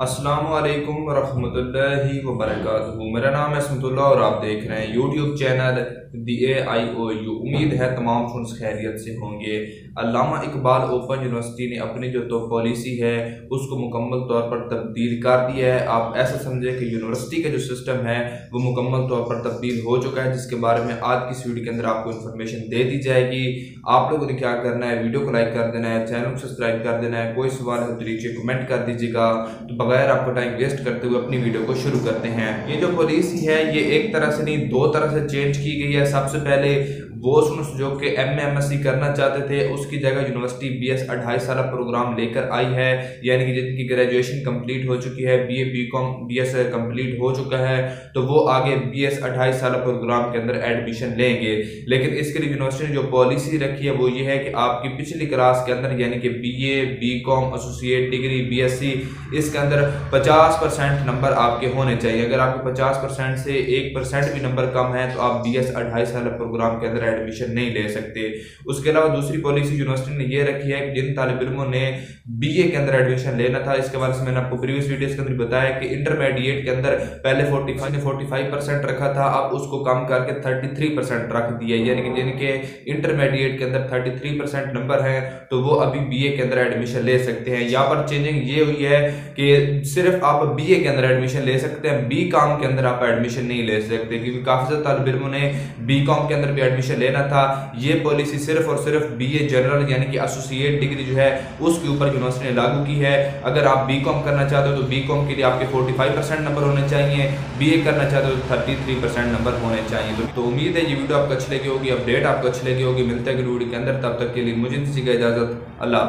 अस्सलाम वालेकुम रहमतुल्लाहि व बरकातहू मेरा नाम है असमतुल्ला और आप देख रहे हैं YouTube channel the A I O U उम्मीद है तमाम स्टूडेंट्स खैरियत से होंगे। अल्लामा इकबाल ओपन यूनिवर्सिटी ने अपनी जो तो पॉलिसी है, उसको मुकम्मल तौर पर तब्दील कर दिया है। आप ऐसा समझें कि यूनिवर्सिटी का जो सिस्टम है, वो मुकम्मल तौर पर तब्दील हो चुका है, जिसके बारे में आज की इस वीडियो के अंदर आपको इन्फॉर्मेशन दे दी जाएगी। आप लोगों ने क्या करना है वीडियो को लाइक कर देना है चैनल को सब्सक्राइब कर देना है। कोई सवाल है तो नीचे कमेंट कर दीजिएगा। तो बगैर आपको टाइम वेस्ट करते हुए अपनी वीडियो को शुरू करते हैं। ये जो पॉलिसी है, ये एक तरह से नहीं, दो तरह से चेंज की गई है। सबसे पहले वो स्टूडेंट्स जो कि एम एम एस सी करना चाहते थे, उसकी जगह यूनिवर्सिटी बी एस अढ़ाई साल प्रोग्राम लेकर आई है। यानी कि जिनकी ग्रेजुएशन कंप्लीट हो चुकी है B A B com B S complete हो चुका है तो वो आगे बी एस अढ़ाई साल प्रोग्राम के अंदर एडमिशन लेंगे। लेकिन इसके लिए यूनिवर्सिटी ने जो पॉलिसी रखी है, वो ये है कि आपकी पिछली क्लास के अंदर, यानी कि B A B com associate degree B S C इसके अंदर पचास परसेंट नंबर आपके होने चाहिए, अगर आपके पचास परसेंट से एक परसेंट भी नंबर कम है तो आप बी एस अढ़ाई साल प्रोग्राम के अंदर एडमिशन नहीं ले सकते। उसके अलावा दूसरी पॉलिसी यूनिवर्सिटी ने यह रखी है कि जिन तालब इलमों ने बी ए के अंदर एडमिशन लेना था, इसके बारे में मैंने आपको प्रीवियस वीडियोस के अंदर बताया कि इंटरमीडिएट के अंदर पहले फोर्टी फाइव ने फोर्टी फाइव परसेंट रखा था, अब उसको कम करके थर्टी थ्री परसेंट रख दिया यानी कि जिनके इंटरमीडिएट के अंदर थर्टी थ्री परसेंट नंबर हैं तो वो अभी बी ए के अंदर एडमिशन ले सकते हैं। यहाँ पर चेंजिंग ये हुई है कि सिर्फ़ आप बी ए के अंदर एडमिशन ले सकते हैं बी कॉम के अंदर आप एडमिशन नहीं ले सकते क्योंकि काफ़ी ज़्यादा तालब इलमों ने बी कॉम के अंदर भी एडमिशन लेना था। ये पॉलिसी सिर्फ़ और सिर्फ़ बी ए जनरल यानी कि एसोसिएट डिग्री जो है उसके ऊपर यूनिवर्सिटी ने लागू की है। अगर आप बी कॉम करना चाहते हो तो बी कॉम के लिए आपके फोर्टी फाइव परसेंट नंबर होने चाहिए बी ए करना चाहते हो तो थर्टी थ्री परसेंट नंबर होने चाहिए। तो, तो उम्मीद है ये वीडियो आपको अच्छी लगी होगी अपडेट आपको अच्छी लगी होगी। मिलते हैं वीडियो के अंदर तब तक के लिए मुझे इजाज़त अल्लाह